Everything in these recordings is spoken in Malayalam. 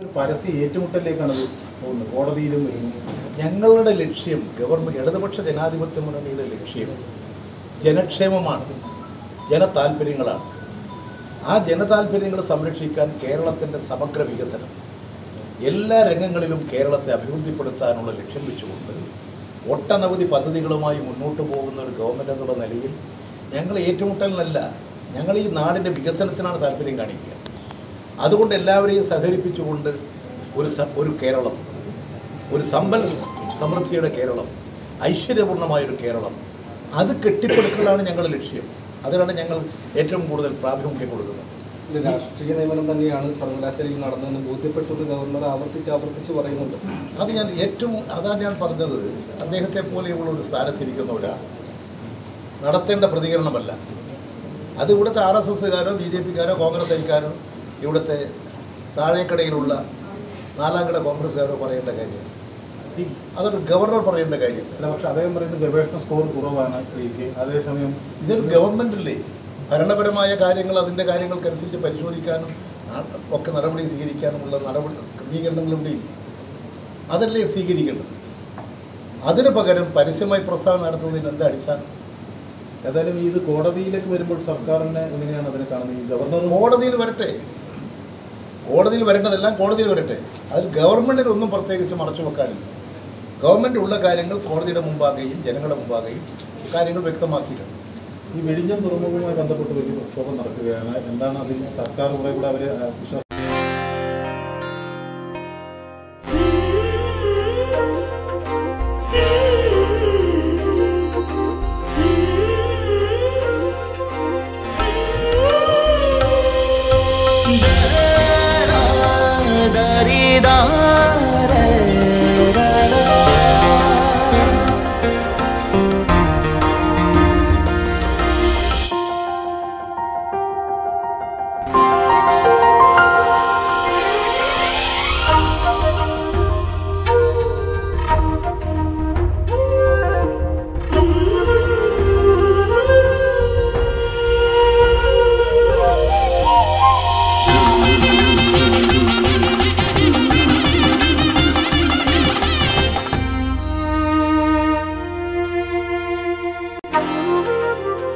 ഒരു പരസ്യ ഏറ്റുമുട്ടലിലേക്കാണ് പോകുന്നത്. കോടതിയിലും ഞങ്ങളുടെ ലക്ഷ്യം ഗവൺമെന്റ് ഇടതുപക്ഷ ജനാധിപത്യ മുന്നണിയുടെ ലക്ഷ്യം ജനക്ഷേമമാണ് ജനതാൽപര്യങ്ങളാണ്. ആ ജനതാൽപര്യങ്ങൾ സംരക്ഷിക്കാൻ കേരളത്തിന്റെ സമഗ്ര വികസനം എല്ലാ രംഗങ്ങളിലും കേരളത്തെ അഭിവൃദ്ധിപ്പെടുത്താനുള്ള ലക്ഷ്യം വെച്ചുകൊണ്ട് ഒട്ടനവധി പദ്ധതികളുമായി മുന്നോട്ട് പോകുന്ന ഒരു ഗവൺമെന്റ് എന്നുള്ള നിലയിൽ ഞങ്ങൾ ഏറ്റുമുട്ടലിനല്ല ഞങ്ങൾ ഈ നാടിന്റെ വികസനത്തിനാണ് താല്പര്യം കാണിക്കുക. അതുകൊണ്ട് എല്ലാവരെയും സഹകരിപ്പിച്ചുകൊണ്ട് ഒരു ഒരു കേരളം ഒരു സമ്പൽ സമൃദ്ധിയുടെ കേരളം ഐശ്വര്യപൂർണമായൊരു കേരളം. അത് കെട്ടിപ്പടുക്കലാണ് ഞങ്ങളുടെ ലക്ഷ്യം. അതിനാണ് ഞങ്ങൾ ഏറ്റവും കൂടുതൽ പ്രാമുഖ്യം കൊടുക്കുന്നത്. രാഷ്ട്രീയ നിയമനം തന്നെയാണ് സർവകലാശാലയിൽ നടന്നതെന്ന് ബോധ്യപ്പെട്ടുകൊണ്ട് ഗവർണർ ആവർത്തിച്ച് ആവർത്തിച്ച് പറയുന്നുണ്ട്. അത് ഞാൻ ഏറ്റവും അതാണ് ഞാൻ പറഞ്ഞത് അദ്ദേഹത്തെ പോലെയുള്ള ഒരു സ്ഥാനത്തിരിക്കുന്ന ഒരാൾ നടത്തേണ്ട പ്രതികരണമല്ല. അത് ഇവിടുത്തെ ആർ എസ് എസ്സുകാരോ ബി ജെ പിക്കാരോ കോൺഗ്രസ്സുകാരോ ഇവിടുത്തെ താഴേക്കടയിലുള്ള നാലാംകട കോൺഗ്രസ്സുകാർ പറയേണ്ട കാര്യം. അതൊരു ഗവർണർ പറയേണ്ട കാര്യം. അല്ല പക്ഷെ അദ്ദേഹം പറയുന്നത് ഗവേഷണ സ്കോർ കുറവാണ് അതേസമയം ഇതൊരു ഗവൺമെന്റ് അല്ലേ ഭരണപരമായ കാര്യങ്ങൾ അതിന്റെ കാര്യങ്ങൾക്കനുസരിച്ച് പരിശോധിക്കാനും ഒക്കെ നടപടി സ്വീകരിക്കാനുമുള്ള നടപടി ക്രമീകരണങ്ങളുണ്ട്. അതല്ലേ സ്വീകരിക്കേണ്ടത്? അതിന് പകരം പരസ്യമായി പ്രസ്താവന നടത്തുന്നതിന് എന്താ അടിസ്ഥാനം? ഏതായാലും ഇത് കോടതിയിലേക്ക് വരുമ്പോൾ സർക്കാരിനെ എങ്ങനെയാണ് അതിനെ കാണുന്നത്? ഗവർണർ കോടതിയിൽ വരട്ടെ. കോടതിയിൽ വരേണ്ടതെല്ലാം കോടതിയിൽ വരട്ടെ. അതിൽ ഗവൺമെന്റിന് ഒന്നും പ്രത്യേകിച്ച് മറച്ചു വെക്കാനില്ല. ഗവൺമെന്റ് ഉള്ള കാര്യങ്ങൾ കോടതിയുടെ മുമ്പാകെയും ജനങ്ങളുടെ മുമ്പാകെയും കാര്യങ്ങൾ വ്യക്തമാക്കിയിട്ടുണ്ട്. ഈ വെടിഞ്ഞം തുറമുഖവുമായി ബന്ധപ്പെട്ട് വലിയ പ്രക്ഷോഭം നടക്കുകയാണ്. എന്താണ് അതിന് സർക്കാർ കുറെ കൂടെ അവർ ആ, വിശ്വാസം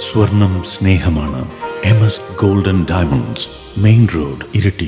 സ്വർണം സ്നേഹമാണ് M S golden diamonds main road ഇരട്ടി